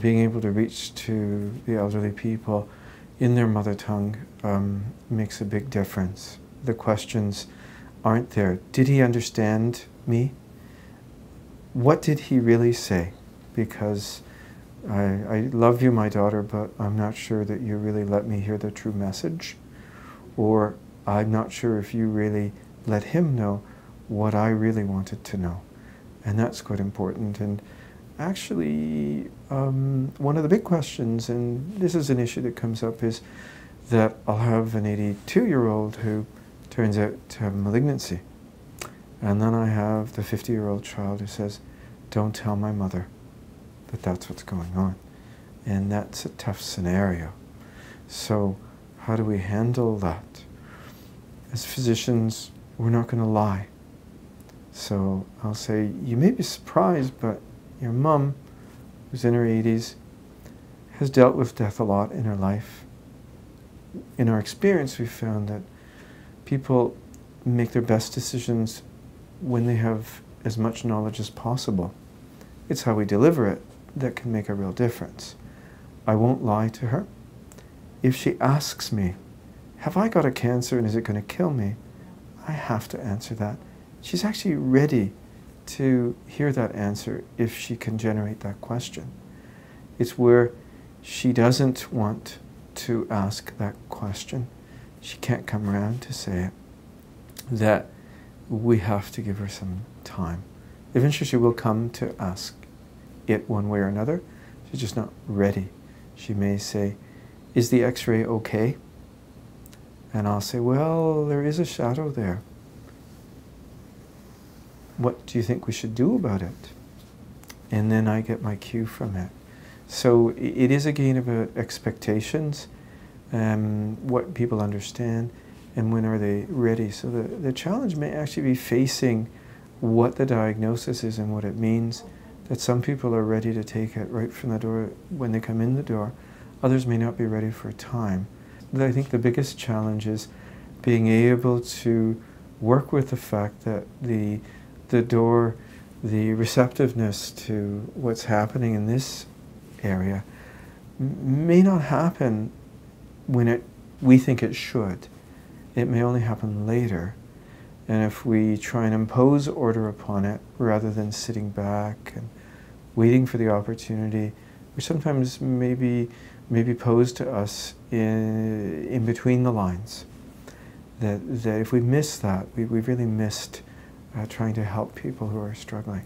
Being able to reach to the elderly people in their mother tongue um, makes a big difference. The questions aren't there. Did he understand me? What did he really say? Because I, I love you, my daughter, but I'm not sure that you really let me hear the true message. Or I'm not sure if you really let him know what I really wanted to know. And that's quite important. And actually, um, one of the big questions, and this is an issue that comes up, is that I'll have an 82 year old who turns out to have malignancy. And then I have the 50 year old child who says, Don't tell my mother that that's what's going on. And that's a tough scenario. So, how do we handle that? As physicians, we're not going to lie. So I'll say, you may be surprised, but your mum, who's in her 80s, has dealt with death a lot in her life. In our experience, we've found that people make their best decisions when they have as much knowledge as possible. It's how we deliver it that can make a real difference. I won't lie to her. If she asks me, have I got a cancer and is it going to kill me? I have to answer that. She's actually ready to hear that answer if she can generate that question. It's where she doesn't want to ask that question. She can't come around to say it. That we have to give her some time. Eventually she will come to ask it one way or another. She's just not ready. She may say, is the x-ray okay? And I'll say, well, there is a shadow there what do you think we should do about it? And then I get my cue from it. So it is again about expectations, um, what people understand, and when are they ready. So the, the challenge may actually be facing what the diagnosis is and what it means, that some people are ready to take it right from the door when they come in the door. Others may not be ready for time. But I think the biggest challenge is being able to work with the fact that the the door, the receptiveness to what's happening in this area may not happen when it, we think it should. It may only happen later. And if we try and impose order upon it rather than sitting back and waiting for the opportunity, which sometimes may be, may be posed to us in, in between the lines, that, that if we miss that, we, we've really missed uh, trying to help people who are struggling.